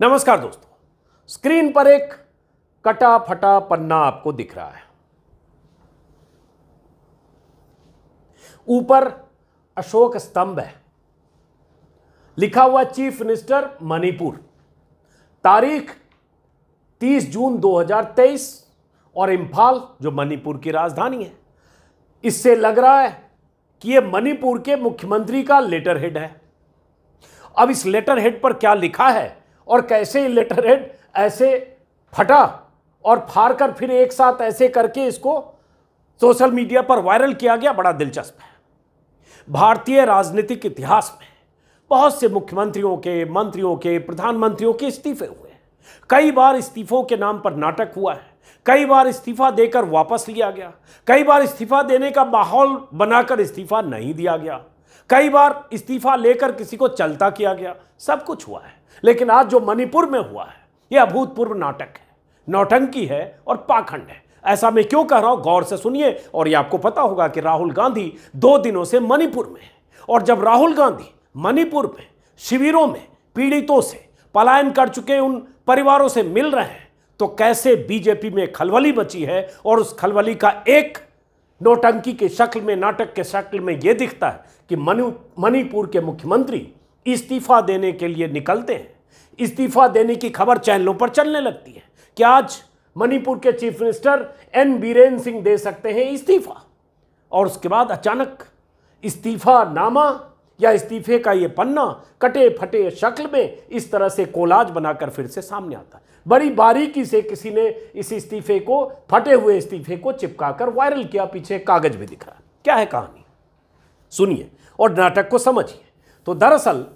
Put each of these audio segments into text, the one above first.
नमस्कार दोस्तों, स्क्रीन पर एक कटा फटा पन्ना आपको दिख रहा है। ऊपर अशोक स्तंभ है। लिखा हुआ चीफ मिनिस्टर मणिपुर। तारीख 30 जून 2023 और इम्फाल, जो मणिपुर की राजधानी है। इससे लग रहा है कि यह मणिपुर के मुख्यमंत्री का लेटर हेड है। अब इस लेटर हेड पर क्या लिखा है? और कैसे ये लेटर हेड ऐसे फटा और फाड़ कर फिर एक साथ ऐसे करके इसको सोशल मीडिया पर वायरल किया गया, बड़ा दिलचस्प है। भारतीय राजनीतिक इतिहास में बहुत से मुख्यमंत्रियों के, मंत्रियों के, प्रधानमंत्रियों के इस्तीफे हुए हैं। कई बार इस्तीफों के नाम पर नाटक हुआ है। कई बार इस्तीफा देकर वापस लिया गया। कई बार इस्तीफा देने का माहौल बनाकर इस्तीफा नहीं दिया गया। कई बार इस्तीफा लेकर किसी को चलता किया गया। सब कुछ हुआ है। लेकिन आज जो मणिपुर में हुआ है यह अभूतपूर्व नाटक है। नौटंकी है और पाखंड है। ऐसा मैं क्यों कह रहा हूँ? गौर से सुनिए और यह आपको पता होगा कि राहुल गांधी दो दिनों से मणिपुर में है। और जब राहुल गांधी मणिपुर में, शिविरों में, पीड़ितों से पलायन कर चुके उन परिवारों से मिल रहे हैं तो कैसे बीजेपी में खलबली बची है और उस खलबली का एक नोटंकी के शक्ल में, नाटक के शक्ल में यह दिखता है कि मणिपुर के मुख्यमंत्री इस्तीफा देने के लिए निकलते हैं। इस्तीफा देने की खबर चैनलों पर चलने लगती है कि आज मणिपुर के chief minister N Biren Singh दे सकते हैं इस्तीफा। और उसके बाद अचानक इस्तीफा नामा या इस्तीफे का ये पन्ना कटे फटे शक्ल में इस तरह से कोलाज बनाकर फिर से सामने आता है। बड़ी बारीकी से किसी ने इस इस्तीफे को, फटे हुए इस्तीफे को चिपकाकर वायरल किया, पीछे कागज़ भी दिख रहा क्या है कहानी? सुनिए और नाटक को समझिए। तो दरअसल,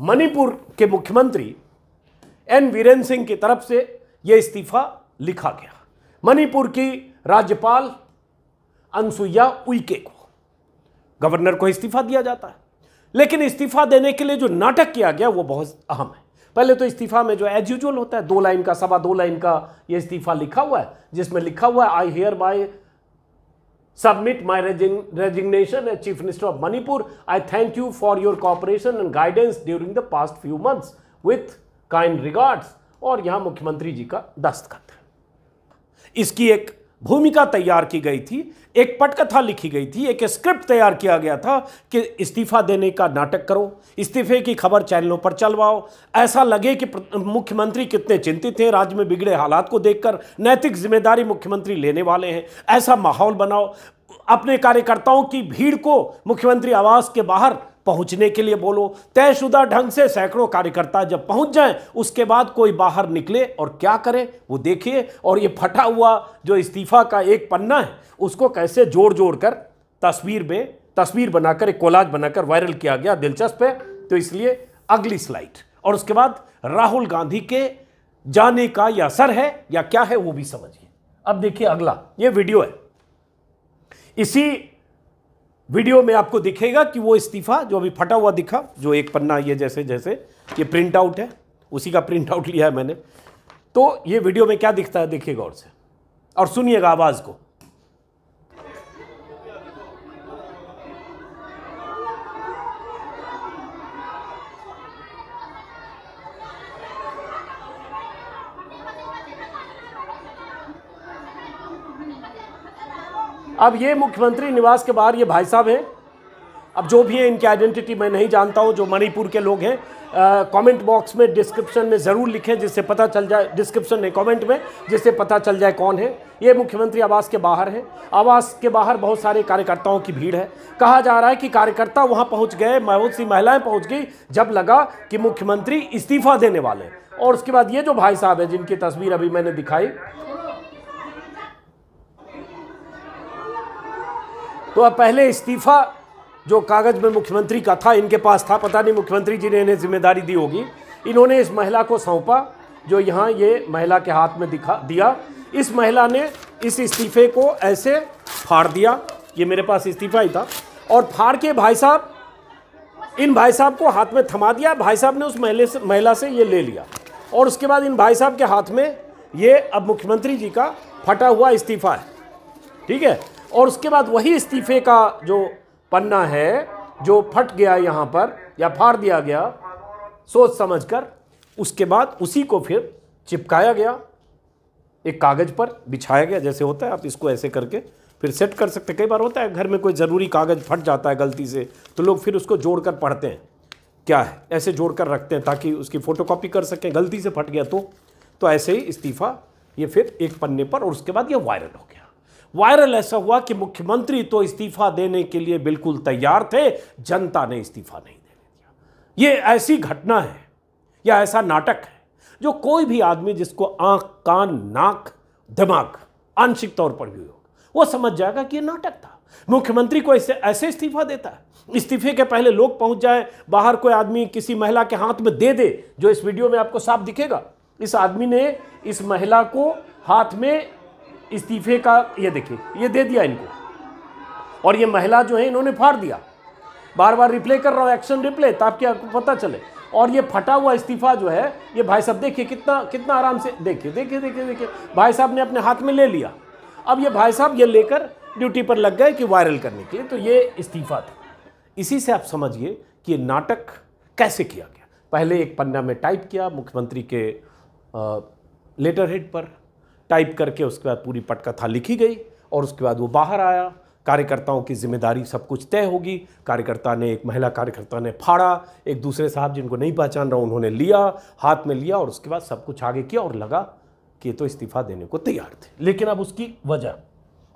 मणिपुर के मुख्यमंत्री एन वीरेन सिंह की तरफ़ से यह इस्तीफा लिखा गया। मणिपुर की राज्यपाल अनसुईया उइके को गवर्नर को इस्तीफा दिया जाता है। लेकिन इस्तीफा देने के लिए जो नाटक किया गया, वो बहुत अहम है। पहले तो इस्तीफा में जो एज यूजल होता है, दो लाइन का, सवा दो लाइन का ये इस्तीफा लिखा हुआ है, जिसमें लिखा हुआ है I hereby submit my resign- resignation as Chief Minister of Manipur. I thank you for your cooperation and guidance during the past few months. With kind regards. और yahan मुख्यमंत्री जी का दस्तखत है इसकी एक भूमिका तैयार की गई थी, एक पटकथा लिखी गई थी, एक स्क्रिप्ट तैयार किया गया था कि इस्तीफा देने का नाटक करो, इस्तीफे की खबर चैनलों पर चलवाओ। ऐसा लगे कि मुख्यमंत्री कितने चिंतित हैं राज्य में बिगड़े हालात को देखकर नैतिक ज़िम्मेदारी मुख्यमंत्री लेने वाले हैं, ऐसा माहौल बनाओ। अपने कार्यकर्ताओं की भीड़ को मुख्यमंत्री आवास के बाहर पहुँचने के लिए बोलो। तयशुदा ढंग से सैकड़ों कार्यकर्ता जब पहुँच जाएँ, उसके बाद कोई बाहर निकले और क्या करे, वो देखिए। और ये फटा हुआ जो इस्तीफा का एक पन्ना है, उसको कैसे जोड़ जोड़ कर तस्वीर में, तस्वीर बनाकर, एक कोलाज बनाकर वायरल किया गया दिलचस्प है। तो इसलिए अगली स्लाइड। और उसके बाद राहुल गांधी के जाने का या असर है या क्या है, वो भी समझिए। अब देखिए अगला, ये वीडियो है। इसी वीडियो में आपको दिखेगा कि वो इस्तीफा जो अभी फटा हुआ दिखा, जो एक पन्ना ये जैसे जैसे, ये प्रिंट आउट है, उसी का प्रिंट आउट लिया है मैंने। तो ये वीडियो में क्या दिखता है देखिए गौर से। और सुनिएगा आवाज़ को। अब ये मुख्यमंत्री निवास के बाहर ये भाई साहब हैं। अब जो भी है, इनकी आइडेंटिटी मैं नहीं जानता हूँ, जो मणिपुर के लोग हैं कमेंट बॉक्स में डिस्क्रिप्शन में ज़रूर लिखें जिससे पता चल जाए डिस्क्रिप्शन में कमेंट में, जिससे पता चल जाए कौन है। ये मुख्यमंत्री आवास के बाहर है। आवास के बाहर बहुत सारे कार्यकर्ताओं की भीड़ है। कहा जा रहा है कि कार्यकर्ता वहाँ पहुँच गए बहुत सी महिलाएँ पहुँच गई, जब लगा कि मुख्यमंत्री इस्तीफा देने वाले और उसके बाद ये जो भाई साहब है, जिनकी तस्वीर अभी मैंने दिखाई तो अब पहले इस्तीफा, जो कागज़ में मुख्यमंत्री का था, इनके पास था, पता नहीं मुख्यमंत्री जी ने इन्हें ज़िम्मेदारी दी होगी। इन्होंने इस महिला को सौंपा, जो यहाँ ये महिला के हाथ में दिखा, दिया। इस महिला ने इस इस्तीफे को ऐसे फाड़ दिया, ये मेरे पास इस्तीफा ही था, और फाड़ के भाई साहब, इन भाई साहब को हाथ में थमा दिया, भाई साहब ने उस महिला से महिला से ये ले लिया। और उसके बाद इन भाई साहब के हाथ में ये अब मुख्यमंत्री जी का फटा हुआ इस्तीफा है। ठीक है? और उसके बाद वही इस्तीफे का जो पन्ना है, जो फट गया यहाँ पर या फाड़ दिया गया, सोच समझकर उसके बाद उसी को फिर चिपकाया गया, एक कागज़ पर बिछाया गया, जैसे होता है, आप इसको ऐसे करके फिर सेट कर सकते कई बार होता है, घर में कोई ज़रूरी कागज़ फट जाता है गलती से तो लोग फिर उसको जोड़कर पढ़ते हैं। क्या है? ऐसे जोड़कर रखते हैं ताकि उसकी फ़ोटोकॉपी कर सकें, गलती से फट गया तो। तो ऐसे ही इस्तीफ़ा, ये फिर एक पन्ने पर और उसके बाद ये वायरल हो गया। वायरल ऐसा हुआ कि मुख्यमंत्री तो इस्तीफा देने के लिए बिल्कुल तैयार थे, जनता ने इस्तीफा नहीं देने दिया। ये ऐसी घटना है, या ऐसा नाटक है, जो कोई भी आदमी जिसको आँख, कान, नाक, दिमाग, आंशिक तौर पर भी हो, वो समझ जाएगा कि ये नाटक था। मुख्यमंत्री को ऐसे ऐसे इस्तीफा देता है। इस्तीफे के पहले लोग पहुँच जाए, बाहर कोई आदमी किसी महिला के हाथ में दे दे, जो इस वीडियो में आपको साफ़ दिखेगा। इस आदमी ने इस महिला को हाथ में इस्तीफे का ये देखिए, ये दे दिया इनको। और ये महिला जो है, इन्होंने फाड़ दिया। बार बार रिप्ले कर रहा हूँ एक्शन रिप्ले ताकि आपको पता चले। और ये फटा हुआ इस्तीफा जो है, ये भाई साहब देखिए कितना कितना आराम से, देखिए देखिए देखिए देखिए, भाई साहब ने अपने हाथ में ले लिया। अब ये भाई साहब ये लेकर ड्यूटी पर लग गए कि वायरल करने के लिए तो ये इस्तीफा था। इसी से आप समझिए कि ये नाटक कैसे किया गया। पहले एक पन्ना में टाइप किया, मुख्यमंत्री के लेटर हेड पर। टाइप करके उसके बाद पूरी पटकथा लिखी गई और उसके बाद वो बाहर आया। कार्यकर्ताओं की ज़िम्मेदारी सब कुछ तय होगी। कार्यकर्ता ने, एक महिला कार्यकर्ता ने फाड़ा, एक दूसरे साहब जिनको नहीं पहचान रहा उन्होंने लिया, हाथ में लिया और उसके बाद सब कुछ आगे किया और लगा कि तो इस्तीफा देने को तैयार थे। लेकिन अब उसकी वजह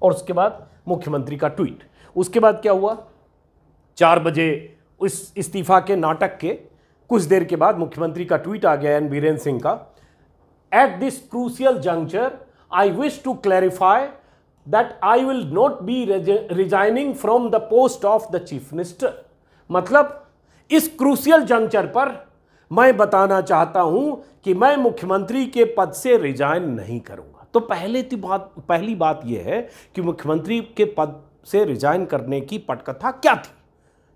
और उसके बाद मुख्यमंत्री का ट्वीट। उसके बाद क्या हुआ? चार बजे उस इस्तीफा के नाटक के कुछ देर के बाद मुख्यमंत्री का ट्वीट आ गया एन बीरेन्द्र सिंह का। At this crucial juncture I wish to clarify that I will not be resigning from the post of the chief minister मतलब इस क्रूसियल जंक्चर पर मैं बताना चाहता हूँ कि मैं मुख्यमंत्री के पद से रिजाइन नहीं करूँगा। तो पहले की बात, पहली बात यह है कि मुख्यमंत्री के पद से रिजाइन करने की पटकथा क्या थी?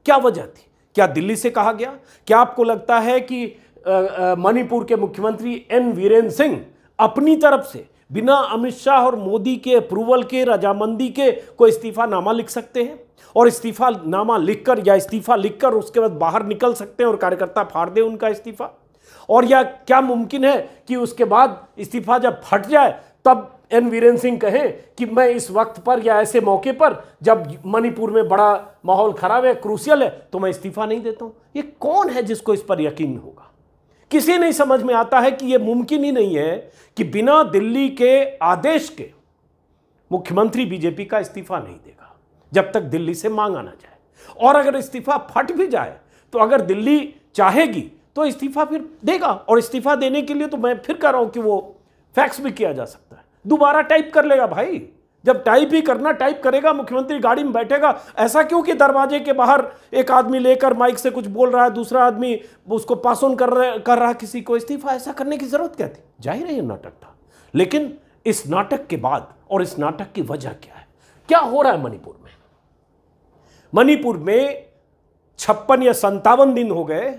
क्या वजह थी? क्या दिल्ली से कहा गया? क्या आपको लगता है कि मणिपुर के मुख्यमंत्री एन वीरेंद्र सिंह अपनी तरफ़ से बिना अमित शाह और मोदी के अप्रूवल के, रजामंदी के कोई इस्तीफा नामा लिख सकते हैं? और इस्तीफा नामा लिखकर या इस्तीफा लिखकर उसके बाद बाहर निकल सकते हैं और कार्यकर्ता फाड़ दे उनका इस्तीफा? और या क्या मुमकिन है कि उसके बाद इस्तीफा जब फट जाए, तब एन वीरेंद्र सिंह कहें कि मैं इस वक्त पर या ऐसे मौके पर जब मणिपुर में बड़ा माहौल खराब है क्रूसियल है तो मैं इस्तीफा नहीं देता हूँ? ये कौन है जिसको इस पर यकीन होगा? किसी नहीं समझ में आता है कि यह मुमकिन ही नहीं है कि बिना दिल्ली के आदेश के मुख्यमंत्री बीजेपी का इस्तीफा नहीं देगा, जब तक दिल्ली से मांगा ना जाए। और अगर इस्तीफा फट भी जाए तो अगर दिल्ली चाहेगी तो इस्तीफा फिर देगा। और इस्तीफा देने के लिए तो मैं फिर कह रहा हूँ कि वो फैक्स भी किया जा सकता है। दोबारा टाइप कर लेगा भाई। जब टाइप ही करना टाइप करेगा, मुख्यमंत्री गाड़ी में बैठेगा, ऐसा क्यों कि दरवाजे के बाहर एक आदमी लेकर माइक से कुछ बोल रहा है, दूसरा आदमी उसको पास ऑन कर रहा कर रहा किसी को इस्तीफा, ऐसा करने की ज़रूरत क्या थी? ज़ाहिर है नाटक था। लेकिन इस नाटक के बाद और इस नाटक की वजह क्या है? क्या हो रहा है मणिपुर में? मणिपुर में छप्पन या संतावन दिन हो गए,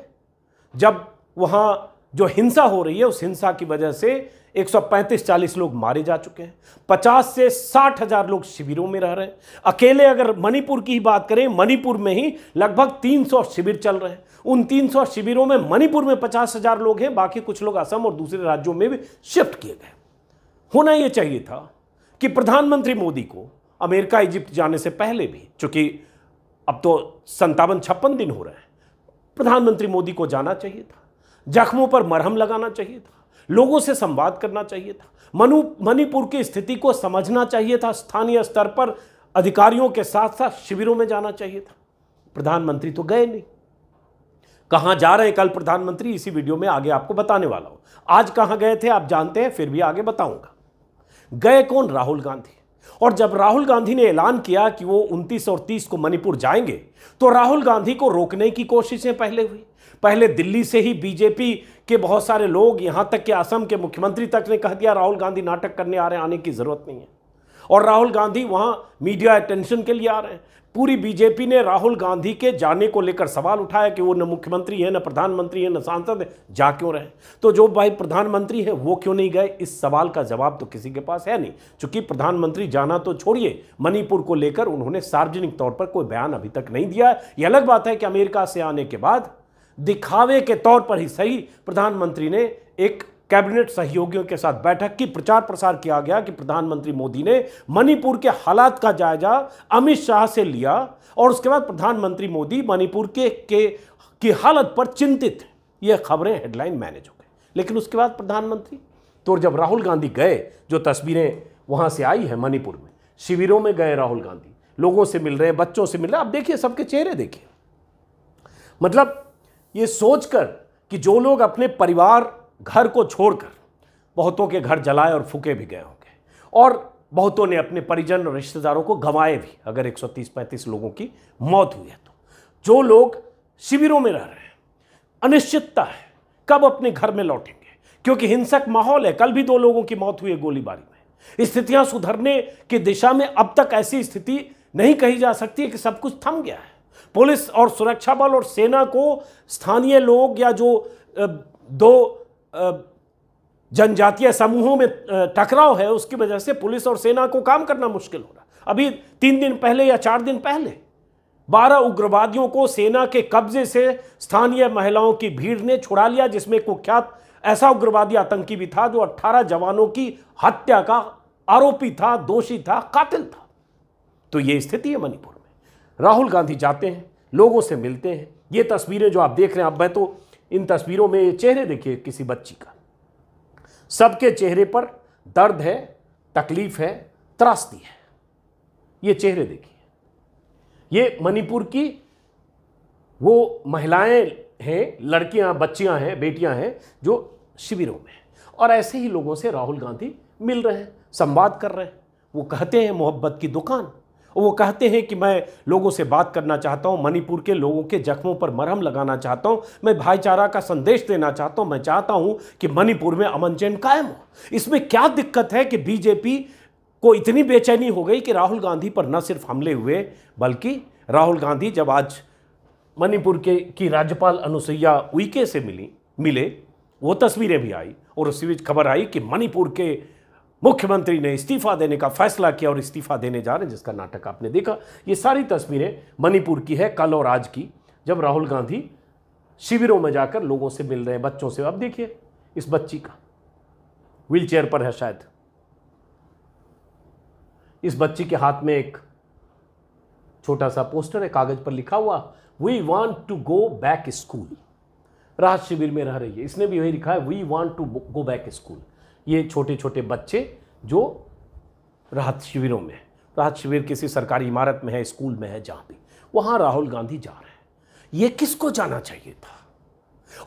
जब वहाँ जो हिंसा हो रही है, उस हिंसा की वजह से 135-40 लोग मारे जा चुके हैं। 50 से साठ हज़ार लोग शिविरों में रह रहे हैं। अकेले अगर मणिपुर की ही बात करें, मणिपुर में ही लगभग 300 शिविर चल रहे हैं। उन 300 शिविरों में मणिपुर में पचास हज़ार लोग हैं, बाकी कुछ लोग असम और दूसरे राज्यों में भी शिफ्ट किए गए। होना यह चाहिए था कि प्रधानमंत्री मोदी को अमेरिका इजिप्ट जाने से पहले भी, चूँकि अब तो संतावन छप्पन दिन हो रहे हैं, प्रधानमंत्री मोदी को जाना चाहिए था। जख्मों पर मरहम लगाना चाहिए था। लोगों से संवाद करना चाहिए था। मनु, मणिपुर की स्थिति को समझना चाहिए था। स्थानीय स्तर पर अधिकारियों के साथ साथ शिविरों में जाना चाहिए था। प्रधानमंत्री तो गए नहीं। कहाँ जा रहे कल प्रधानमंत्री, इसी वीडियो में आगे आपको बताने वाला हूँ। आज कहाँ गए थे आप जानते हैं, फिर भी आगे बताऊँगा। गए कौन? राहुल गांधी। और जब राहुल गांधी ने ऐलान किया कि वो 29 और 30 को मणिपुर जाएँगे तो राहुल गांधी को रोकने की कोशिशें पहले हुई। पहले दिल्ली से ही बीजेपी के बहुत सारे लोग यहाँ तक कि असम के मुख्यमंत्री तक ने कह दिया, राहुल गांधी नाटक करने आ रहे आने की ज़रूरत नहीं है। और राहुल गांधी वहाँ मीडिया अटेंशन के लिए आ रहे हैं। पूरी बीजेपी ने राहुल गांधी के जाने को लेकर सवाल उठाया कि वो न मुख्यमंत्री है, न प्रधानमंत्री है, न सांसद है, जा क्यों रहे तो जो भाई प्रधानमंत्री है, वो क्यों नहीं गए? इस सवाल का जवाब तो किसी के पास है नहीं। चूँकि प्रधानमंत्री जाना तो छोड़िए, मणिपुर को लेकर उन्होंने सार्वजनिक तौर पर कोई बयान अभी तक नहीं दिया ये अलग बात है कि अमेरिका से आने के बाद दिखावे के तौर पर ही सही प्रधानमंत्री ने एक कैबिनेट सहयोगियों के साथ बैठक की प्रचार प्रसार किया गया कि प्रधानमंत्री मोदी ने मणिपुर के हालात का जायजा अमित शाह से लिया और उसके बाद प्रधानमंत्री मोदी मणिपुर के, के की हालत पर चिंतित ये खबरें हेडलाइन मैनेज हो गई। लेकिन उसके बाद प्रधानमंत्री तो जब राहुल गांधी गए जो तस्वीरें वहाँ से आई है मणिपुर में शिविरों में गए राहुल गांधी लोगों से मिल रहे हैं बच्चों से मिल रहे हैं आप देखिए सबके चेहरे देखिए। मतलब ये सोचकर कि जो लोग अपने परिवार, घर को छोड़कर बहुतों के घर जलाए और फूके भी गए होंगे। और बहुतों ने अपने परिजन और रिश्तेदारों को गंवाए भी, अगर 130-35 लोगों की मौत हुई है तो। जो लोग शिविरों में रह रहे हैं, अनिश्चितता है, कब अपने घर में लौटेंगे? क्योंकि हिंसक माहौल है, कल भी दो लोगों की मौत हुई है गोलीबारी में। स्थितियाँ सुधरने की दिशा में अब तक ऐसी स्थिति नहीं कही जा सकती है कि सब कुछ थम गया है। पुलिस और सुरक्षा बल और सेना को स्थानीय लोग या जो दो जनजातीय समूहों में टकराव है, उसकी वजह से पुलिस और सेना को काम करना मुश्किल हो रहा अभी तीन दिन पहले या चार दिन पहले, बारह उग्रवादियों को सेना के कब्जे से स्थानीय महिलाओं की भीड़ ने छुड़ा लिया, जिसमें कुख्यात ऐसा उग्रवादी आतंकी भी था जो 18 जवानों की हत्या का आरोपी था, दोषी था, कातिल था। तो ये स्थिति है मणिपुर। राहुल गांधी जाते हैं, लोगों से मिलते हैं। ये तस्वीरें जो आप देख रहे हैं अब मैं तो इन तस्वीरों में ये चेहरे देखिए किसी बच्ची का। सबके चेहरे पर दर्द है, तकलीफ़ है, त्रासदी है। ये चेहरे देखिए। ये मणिपुर की वो महिलाएँ हैं, लड़कियाँ, बच्चियाँ हैं, बेटियाँ हैं, जो शिविरों में और ऐसे ही लोगों से राहुल गांधी मिल रहे हैं, संवाद कर रहे हैं। वो कहते हैं मोहब्बत की दुकान। वो कहते हैं कि मैं लोगों से बात करना चाहता हूँ, मणिपुर के लोगों के जख्मों पर मरहम लगाना चाहता हूँ, मैं भाईचारा का संदेश देना चाहता हूँ, मैं चाहता हूँ कि मणिपुर में अमन चैन कायम हो। इसमें क्या दिक्कत है कि बीजेपी को इतनी बेचैनी हो गई कि राहुल गांधी पर न सिर्फ़ हमले हुए, बल्कि राहुल गांधी जब आज मणिपुर के, की राज्यपाल अनुसुईया उइके से मिली, मिले, वो तस्वीरें भी आई और उसी बीच खबर आई कि मणिपुर के मुख्यमंत्री ने इस्तीफा देने का फैसला किया और इस्तीफा देने जा रहे हैं, जिसका नाटक आपने देखा। ये सारी तस्वीरें मणिपुर की है, कल और आज की, जब राहुल गांधी शिविरों में जाकर लोगों से मिल रहे हैं, बच्चों से। अब देखिए, इस बच्ची का। व्हील चेयर पर है शायद। इस बच्ची के हाथ में एक छोटा सा पोस्टर है, कागज़ पर लिखा हुआ we want to go back school राहत शिविर में रह रही है। इसने भी वही लिखा है we want to go back school ये छोटे छोटे बच्चे जो राहत शिविरों में राहत शिविर किसी सरकारी इमारत में है, स्कूल में है, जहाँ भी। वहाँ राहुल गांधी जा रहे हैं। ये किसको जाना चाहिए था?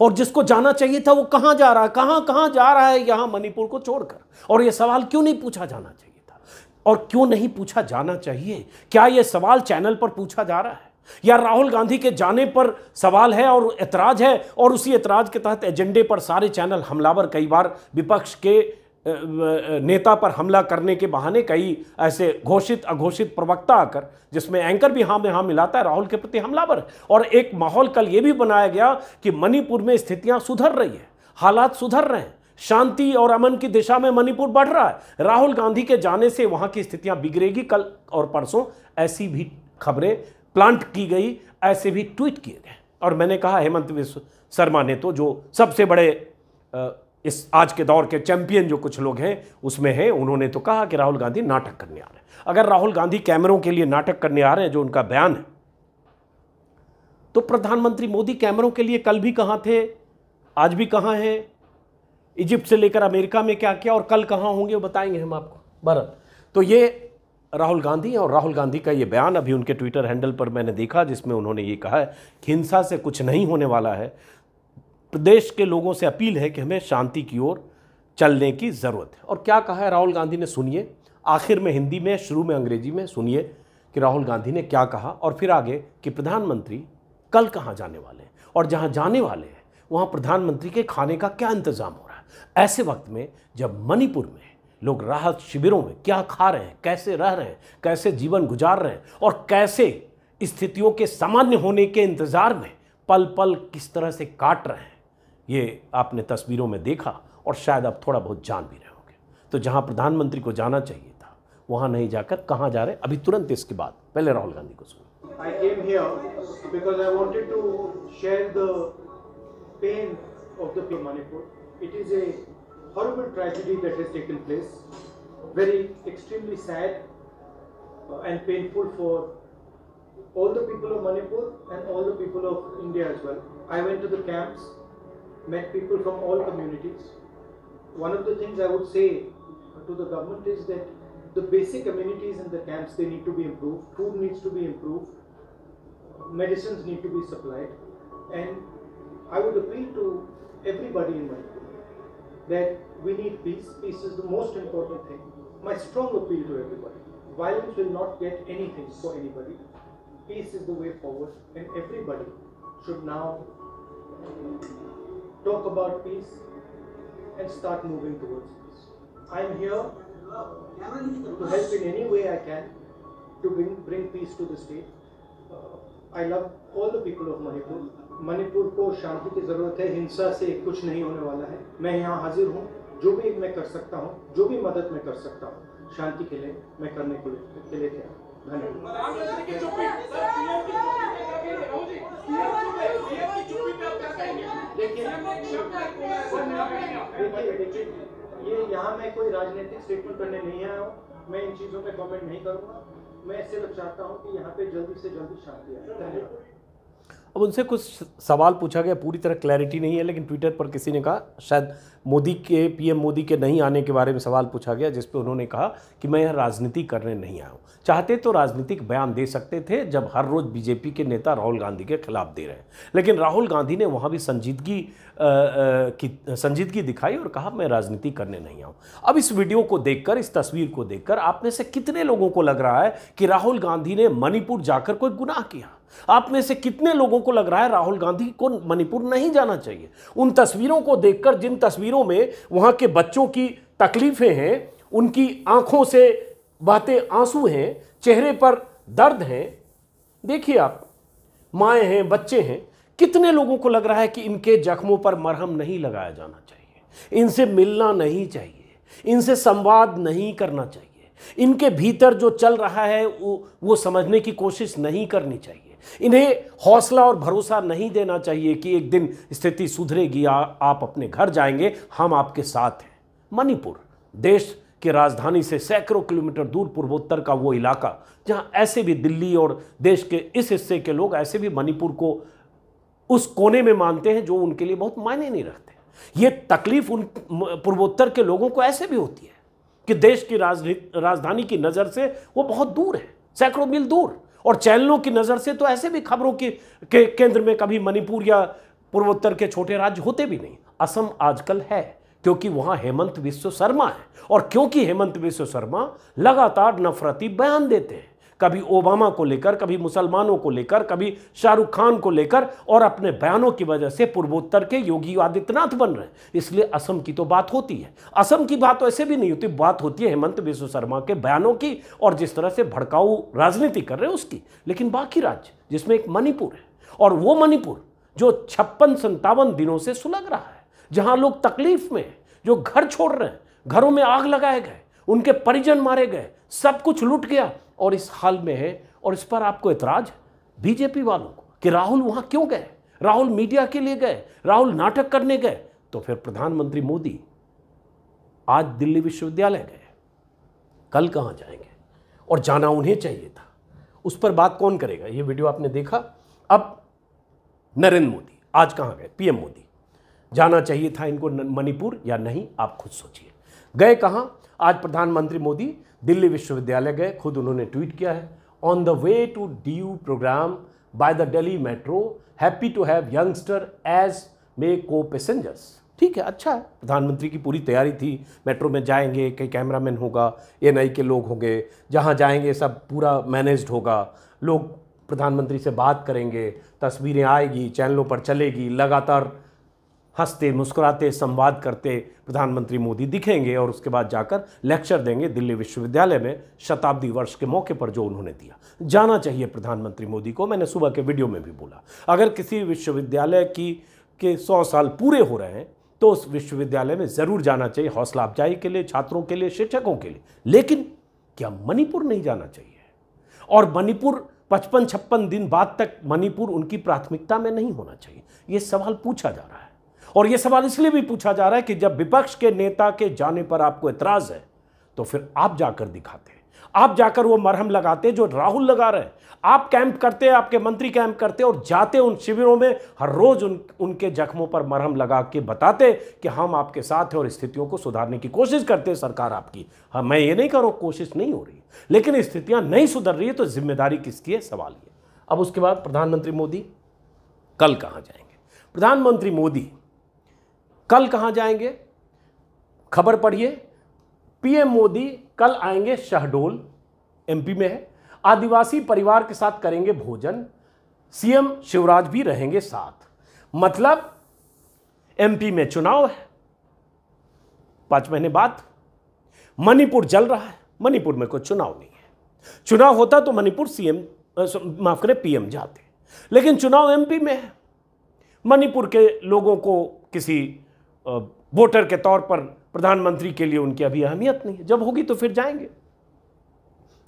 और जिसको जाना चाहिए था वो कहाँ जा रहा है? कहाँ कहाँ जा रहा है यहाँ मणिपुर को छोड़कर? और ये सवाल क्यों नहीं पूछा जाना चाहिए था? और क्यों नहीं पूछा जाना चाहिए? क्या ये सवाल चैनल पर पूछा जा रहा है? या राहुल गांधी के जाने पर सवाल है और ऐतराज है और उसी ऐतराज के तहत एजेंडे पर सारे चैनल हमलावर कई बार विपक्ष के नेता पर हमला करने के बहाने कई ऐसे घोषित अघोषित प्रवक्ता आकर, जिसमें एंकर भी हाँ में हाँ मिलाता है, राहुल के प्रति हमलावर। और एक माहौल कल ये भी बनाया गया कि मणिपुर में स्थितियाँ सुधर रही है, हालात सुधर रहे हैं, शांति और अमन की दिशा में मणिपुर बढ़ रहा है। राहुल गांधी के जाने से वहाँ की स्थितियाँ बिगड़ेगी कल और परसों, ऐसी भी खबरें प्लांट की गई, ऐसे भी ट्वीट किए गए। और मैंने कहा, हेमंत विश्व शर्मा ने तो जो सबसे बड़े इस आज के दौर के चैंपियन जो कुछ लोग हैं, उसमें हैं, उन्होंने तो कहा कि राहुल गांधी नाटक करने आ रहे हैं। अगर राहुल गांधी कैमरों के लिए नाटक करने आ रहे हैं, जो उनका बयान है तो प्रधानमंत्री मोदी कैमरों के लिए कल भी कहाँ थे, आज भी कहाँ हैं, इजिप्ट से लेकर अमेरिका में क्या किया और कल कहाँ होंगे, वो बताएँगे हम आपको। बरत तो ये राहुल गांधी और राहुल गांधी का ये बयान अभी उनके ट्विटर हैंडल पर मैंने देखा, जिसमें उन्होंने ये कहा है कि हिंसा से कुछ नहीं होने वाला है। प्रदेश के लोगों से अपील है कि हमें शांति की ओर चलने की ज़रूरत है। और क्या कहा है राहुल गांधी ने? सुनिए, आखिर में हिंदी में, शुरू में अंग्रेज़ी में सुनिए कि राहुल गांधी ने क्या कहा, और फिर आगे कि प्रधानमंत्री कल कहाँ जाने वाले हैं। और जहाँ जाने वाले हैं, वहाँ प्रधानमंत्री के खाने का क्या इंतज़ाम हो रहा है? ऐसे वक्त में जब मणिपुर में लोग राहत शिविरों में क्या खा रहे हैं, कैसे रह रहे हैं, कैसे जीवन गुजार रहे हैं और कैसे स्थितियों के सामान्य होने के इंतज़ार में पल पल किस तरह से काट रहे हैं, ये आपने तस्वीरों में देखा और शायद आप थोड़ा बहुत जान भी रहे होंगे। तो जहाँ प्रधानमंत्री को जाना चाहिए था, वहाँ नहीं जाकर कहाँ जा रहे अभी तुरंत इसके बाद, पहले राहुल गांधी को सुनो। I came here because horrible tragedy that has taken place. Very extremely sad uh, and painful for all the people of Manipur and all the people of India as well. I went to the camps, met people from all communities. One of the things I would say to the government is that the basic amenities in the camps they need to be improved. Food needs to be improved. Medicines need to be supplied, and I would appeal to everybody in Manipur that we need peace. Peace is the most important thing. My strong appeal to everybody. Violence will not get anything for anybody. Peace is the way forward, and everybody should now talk about peace and start moving towards peace. I am here to help in any way I can to bring, bring peace to the state. Uh, I love all the people of Manipur. Manipur को शांति की ज़रूरत है, हिंसा से कुछ नहीं होने वाला है। मैं यहाँ हाजिर हूँ, जो भी मैं कर सकता हूँ, जो भी मदद मैं कर सकता हूँ, शांति के लिए मैं करने के लिए के लिए तैयार ये यहाँ मैं कोई राजनीतिक स्टेटमेंट करने नहीं आया हूँ। मैं इन चीज़ों पे कमेंट नहीं करूँगा। मैं सिर्फ़ चाहता हूँ कि यहाँ पे जल्दी से जल्दी शांति आए। धन्यवाद। अब उनसे कुछ सवाल पूछा गया, पूरी तरह क्लैरिटी नहीं है, लेकिन ट्विटर पर किसी ने कहा, शायद मोदी के, पीएम मोदी के नहीं आने के बारे में सवाल पूछा गया, जिस पे उन्होंने कहा कि मैं यह राजनीति करने नहीं आया हूँ। चाहते तो राजनीतिक बयान दे सकते थे, जब हर रोज़ बीजेपी के नेता राहुल गांधी के खिलाफ दे रहे हैं। लेकिन राहुल गांधी ने वहाँ भी संजीदगी की, संजीदगी दिखाई और कहा, मैं राजनीति करने नहीं आऊँ अब इस वीडियो को देखकर, इस तस्वीर को देखकर आप में से कितने लोगों को लग रहा है कि राहुल गांधी ने मणिपुर जाकर कोई गुनाह किया? आप में से कितने लोगों को लग रहा है राहुल गांधी को मणिपुर नहीं जाना चाहिए? उन तस्वीरों को देखकर, जिन तस्वीरों में वहाँ के बच्चों की तकलीफें हैं, उनकी आँखों से बहते आँसू हैं, चेहरे पर दर्द हैं। देखिए आप, माएँ हैं, बच्चे हैं, कितने लोगों को लग रहा है कि इनके जख्मों पर मरहम नहीं लगाया जाना चाहिए, इनसे मिलना नहीं चाहिए, इनसे संवाद नहीं करना चाहिए, इनके भीतर जो चल रहा है, वो वो समझने की कोशिश नहीं करनी चाहिए। इन्हें हौसला और भरोसा नहीं देना चाहिए कि एक दिन स्थिति सुधरेगी आप अपने घर जाएँगे, हम आपके साथ हैं। मणिपुर, देश की राजधानी से सैकड़ों किलोमीटर दूर पूर्वोत्तर का वो इलाका, जहाँ ऐसे भी दिल्ली और देश के इस हिस्से के लोग, ऐसे भी मणिपुर को उस कोने में मानते हैं जो उनके लिए बहुत मायने नहीं रखते। ये तकलीफ़ उन पूर्वोत्तर के लोगों को ऐसे भी होती है कि देश की राजधानी की नज़र से वो बहुत दूर है, सैकड़ों मील दूर। और चैनलों की नज़र से तो ऐसे भी खबरों की, के केंद्र में कभी मणिपुर या पूर्वोत्तर के छोटे राज्य होते भी नहीं। असम आजकल है, क्योंकि वहाँ हेमंत विश्व शर्मा है। और क्योंकि हेमंत विश्व शर्मा लगातार नफरती बयान देते हैं। कभी ओबामा को लेकर, कभी मुसलमानों को लेकर, कभी शाहरुख खान को लेकर और अपने बयानों की वजह से पूर्वोत्तर के योगी आदित्यनाथ बन रहे हैं। इसलिए असम की तो बात होती है। असम की बात तो ऐसे भी नहीं होती, बात होती है हेमंत विश्व शर्मा के बयानों की और जिस तरह से भड़काऊ राजनीति कर रहे हैं उसकी। लेकिन बाकी राज्य, जिसमें एक मणिपुर है, और वो मणिपुर जो छप्पन संतावन दिनों से सुलग रहा है, जहाँ लोग तकलीफ़ में जो घर छोड़ रहे हैं, घरों में आग लगाए गए, उनके परिजन मारे गए, सब कुछ लूट गया और इस हाल में है और इस पर आपको एतराज़ बीजेपी वालों को कि राहुल वहाँ क्यों गए? राहुल मीडिया के लिए गए? राहुल नाटक करने गए? तो फिर प्रधानमंत्री मोदी आज दिल्ली विश्वविद्यालय गए। कल कहाँ जाएँगे? और जाना उन्हें चाहिए था। उस पर बात कौन करेगा? ये वीडियो आपने देखा? अब नरेंद्र मोदी आज कहाँ गए? पीएम मोदी। जाना चाहिए था इनको मणिपुर या नहीं? आप खुद सोचिए। गए कहाँ? आज प्रधानमंत्री मोदी दिल्ली विश्वविद्यालय गए, खुद उन्होंने ट्वीट किया है। On the way to D U program by the daily metro happy to have youngster as my co passengers ठीक है अच्छा है। प्रधानमंत्री की पूरी तैयारी थी मेट्रो में जाएँगे, कई कैमरामैन होगा एन आई के लोग होंगे, जहाँ जाएँगे सब पूरा मैनेज्ड होगा। लोग प्रधानमंत्री से बात करेंगे, तस्वीरें आएगी, चैनलों पर चलेगी, लगातार हँसते, मुस्कुराते, संवाद करते प्रधानमंत्री मोदी दिखेंगे और उसके बाद जाकर लेक्चर देंगे दिल्ली विश्वविद्यालय में शताब्दी वर्ष के मौके पर जो उन्होंने दिया। जाना चाहिए प्रधानमंत्री मोदी को, मैंने सुबह के वीडियो में भी बोला। अगर किसी विश्वविद्यालय की, के सौ साल पूरे हो रहे हैं तो उस विश्वविद्यालय में ज़रूर जाना चाहिए, हौसला अफजाई के लिए, छात्रों के लिए, शिक्षकों के लिए। लेकिन क्या मणिपुर नहीं जाना चाहिए? और मणिपुर पचपन छप्पन दिन बाद तक मणिपुर उनकी प्राथमिकता में नहीं होना चाहिए? ये सवाल पूछा जा रहा है। और यह सवाल इसलिए भी पूछा जा रहा है कि जब विपक्ष के नेता के जाने पर आपको एतराज़ है तो फिर आप जाकर दिखाते आप जाकर वो मरहम लगाते जो राहुल लगा रहे हैं। आप कैंप करते आपके मंत्री कैंप करते और जाते उन शिविरों में, हर रोज उन, उनके जख्मों पर मरहम लगा के बताते कि हम आपके साथ हैं और स्थितियों को सुधारने की कोशिश करते हैं, सरकार आपकी। हाँ मैं ये नहीं करूँ कोशिश नहीं हो रही लेकिन स्थितियाँ नहीं सुधर रही है तो ज़िम्मेदारी किसकी है? सवाल ये। अब उसके बाद प्रधानमंत्री मोदी कल कहाँ जाएँगे? प्रधानमंत्री मोदी कल कहाँ जाएँगे? खबर पढ़िए। पीएम मोदी कल आएँगे शहडोल एमपी में है। आदिवासी परिवार के साथ करेंगे भोजन। सीएम शिवराज भी रहेंगे साथ। मतलब एमपी में चुनाव है। पाँच महीने बाद मणिपुर जल रहा है। मणिपुर में कोई चुनाव नहीं है। चुनाव होता तो मणिपुर सीएम माफ़ करें, पीएम जाते। लेकिन चुनाव एमपी में है। मणिपुर के लोगों को किसी वोटर के तौर पर प्रधानमंत्री के लिए उनकी अभी अहमियत नहीं है। जब होगी तो फिर जाएँगे।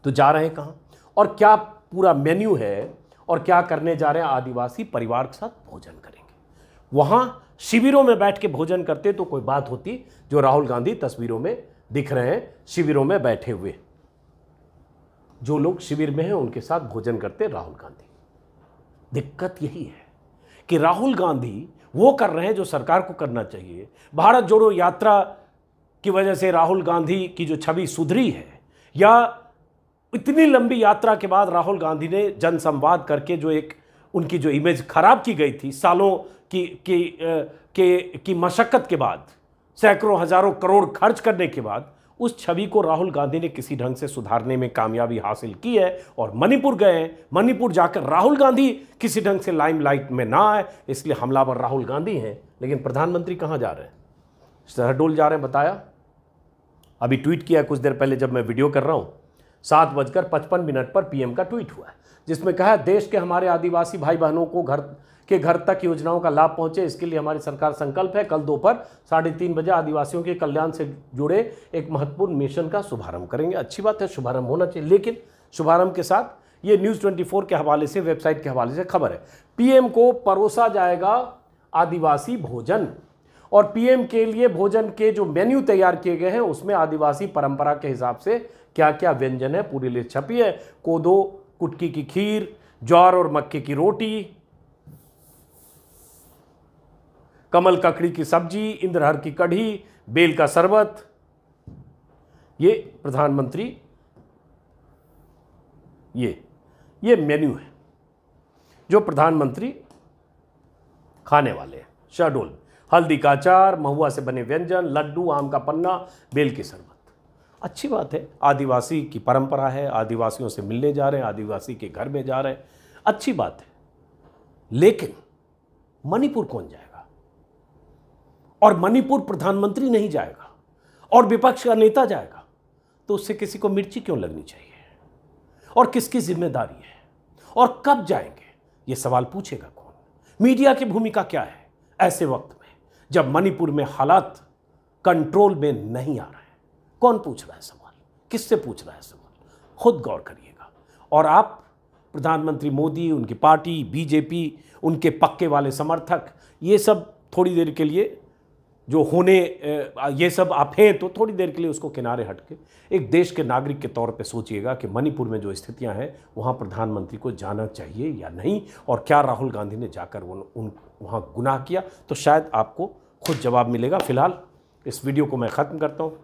तो जा रहे हैं कहाँ? और क्या पूरा मेन्यू है और क्या करने जा रहे हैं आदिवासी परिवार के साथ भोजन करेंगे। वहाँ शिविरों में बैठ के भोजन करते तो कोई बात होती जो राहुल गांधी तस्वीरों में दिख रहे हैं, शिविरों में बैठे हुए। जो लोग शिविर में हैं, उनके साथ भोजन करते राहुल गांधी। दिक्कत यही है। कि राहुल गांधी वो कर रहे हैं जो सरकार को करना चाहिए। भारत जोड़ो यात्रा की वजह से राहुल गांधी की जो छवि सुधरी है, या इतनी लंबी यात्रा के बाद राहुल गांधी ने जनसंवाद करके जो एक उनकी जो इमेज खराब की गई थी सालों की की के, की मशक्क़त के बाद, सैकड़ों, हज़ारों करोड़ खर्च करने के बाद उस छवि को राहुल गांधी ने किसी ढंग से सुधारने में कामयाबी हासिल की है और मणिपुर गए हैं। मणिपुर जाकर राहुल गांधी किसी ढंग से लाइमलाइट में ना आए, इसलिए हमलावर राहुल गांधी हैं। लेकिन प्रधानमंत्री कहाँ जा रहे हैं? शहडोल जा रहे हैं, बताया? अभी ट्वीट किया कुछ देर पहले जब मैं वीडियो कर रहा हूँ। सात बजकर पचपन मिनट पर पीएम का ट्वीट हुआ जिसमें कहा देश के हमारे आदिवासी भाई बहनों को घर के घर तक योजनाओं का लाभ पहुँचे। इसके लिए हमारी सरकार संकल्प है, कल दोपहर साढ़े तीन बजे आदिवासियों के कल्याण से जुड़े एक महत्वपूर्ण मिशन का शुभारंभ करेंगे। अच्छी बात है, शुभारंभ होना चाहिए, लेकिन शुभारंभ के साथ ये न्यूज़ ट्वेंटी के हवाले से, वेबसाइट के हवाले से खबर है। पीएम को परोसा जाएगा आदिवासी भोजन और पीएम के लिए भोजन के जो मेन्यू तैयार किए गए हैं, उसमें आदिवासी परंपरा के हिसाब से क्या क्या व्यंजन है, पूरी लिस्ट छपी है। कोदो, कुटकी की खीर, ज्वार और मक्के की रोटी कमल ककड़ी की सब्ज़ी इंद्रहर की कढ़ी, बेल का शरबत। ये प्रधानमंत्री, ये ये मेन्यू है, जो प्रधानमंत्री खाने वाले हैं। शहडोल, हल्दी का अचार, महुआ से बने व्यंजन, लड्डू, आम का पन्ना, बेल की शरबत। अच्छी बात है, आदिवासी की परंपरा है, आदिवासियों से मिलने जा रहे हैं, आदिवासी के घर में जा रहे हैं। अच्छी बात है, लेकिन मणिपुर कौन जाएगा? और मणिपुर प्रधानमंत्री नहीं जाएगा और विपक्ष का नेता जाएगा तो उससे किसी को मिर्ची क्यों लगनी चाहिए? और किसकी ज़िम्मेदारी है? और कब जाएँगे? ये सवाल पूछेगा कौन? मीडिया की भूमिका क्या है ऐसे वक्त में, जब मणिपुर में हालात कंट्रोल में नहीं आ रहे कौन पूछ रहा है सवाल? किससे पूछ रहा है सवाल? खुद गौर करिएगा। और आप, प्रधानमंत्री मोदी, उनकी पार्टी, बीजेपी, उनके पक्के वाले समर्थक, ये सब थोड़ी देर के लिए जो होने ये सब आप हैं तो थोड़ी देर के लिए उसको किनारे हट के एक देश के नागरिक के तौर पे सोचिएगा कि मणिपुर में जो स्थितियाँ हैं, वहाँ प्रधानमंत्री को जाना चाहिए या नहीं, और क्या राहुल गांधी ने जाकर उन उन, वहाँ गुनाह किया। तो शायद आपको खुद जवाब मिलेगा। फ़िलहाल इस वीडियो को मैं ख़त्म करता हूँ।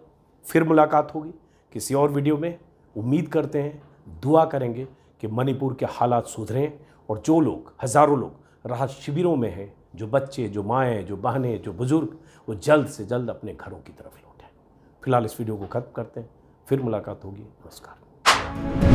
फिर मुलाकात होगी किसी और वीडियो में। उम्मीद करते हैं, दुआ करेंगे कि मणिपुर के हालात सुधरें, और जो लोग, हज़ारों लोग राहत शिविरों में हैं, जो बच्चे, जो माएँ, जो बहनें, जो बुज़ुर्ग वो जल्द से जल्द अपने घरों की तरफ़ लौटें फ़िलहाल इस वीडियो को ख़त्म करते हैं। फिर मुलाकात होगी। नमस्कार।